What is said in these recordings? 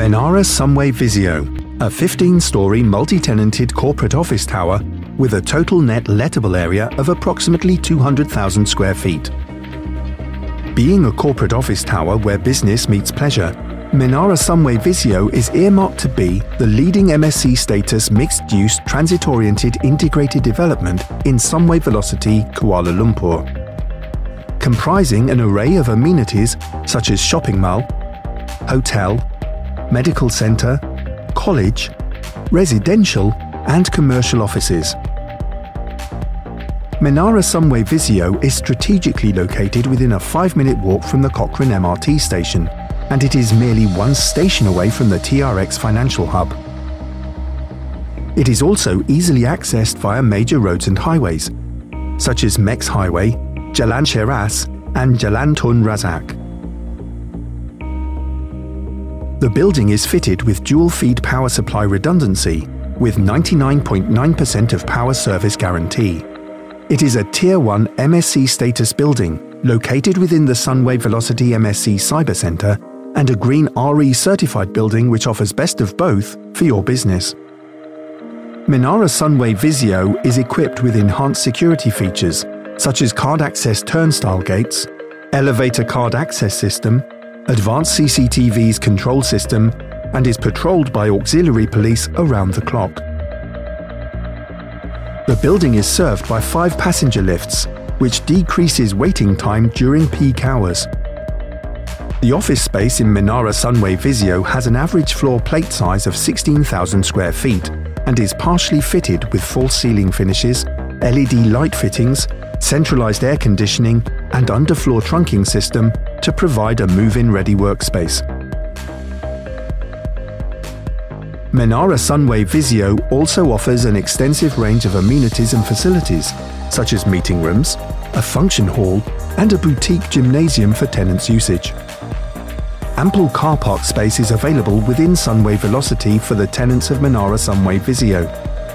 Menara Sunway Visio, a 15 story multi tenanted corporate office tower with a total net lettable area of approximately 200,000 square feet. Being a corporate office tower where business meets pleasure, Menara Sunway Visio is earmarked to be the leading MSC status mixed use transit oriented integrated development in Sunway Velocity, Kuala Lumpur. Comprising an array of amenities such as shopping mall, hotel, medical centre, college, residential, and commercial offices. Menara Sunway Visio is strategically located within a five minute walk from the Cochrane MRT station, and it is merely one station away from the TRX financial hub. It is also easily accessed via major roads and highways, such as Mex Highway, Jalan Cheras, and Jalan Tun Razak. The building is fitted with dual feed power supply redundancy with 99.9% of power service guarantee. It is a Tier 1 MSC status building located within the Sunway Velocity MSC Cyber Centre and a Green RE certified building which offers best of both for your business. Menara Sunway Visio is equipped with enhanced security features such as card access turnstile gates, elevator card access system, advanced CCTV's control system, and is patrolled by auxiliary police around the clock. The building is served by five passenger lifts, which decreases waiting time during peak hours. The office space in Menara Sunway Visio has an average floor plate size of 16,000 square feet and is partially fitted with false ceiling finishes, LED light fittings, centralized air conditioning, and underfloor trunking system to provide a move-in ready workspace. Menara Sunway Visio also offers an extensive range of amenities and facilities, such as meeting rooms, a function hall, and a boutique gymnasium for tenants' usage. Ample car park space is available within Sunway Velocity for the tenants of Menara Sunway Visio,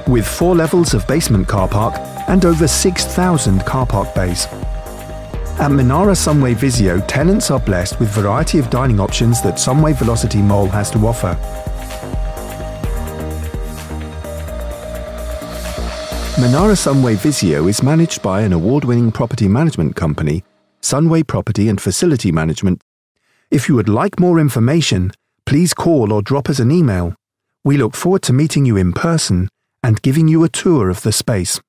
with four levels of basement car park and over 6,000 car park bays. At Menara Sunway Visio, tenants are blessed with variety of dining options that Sunway Velocity Mall has to offer. Menara Sunway Visio is managed by an award-winning property management company, Sunway Property and Facility Management. If you would like more information, please call or drop us an email. We look forward to meeting you in person and giving you a tour of the space.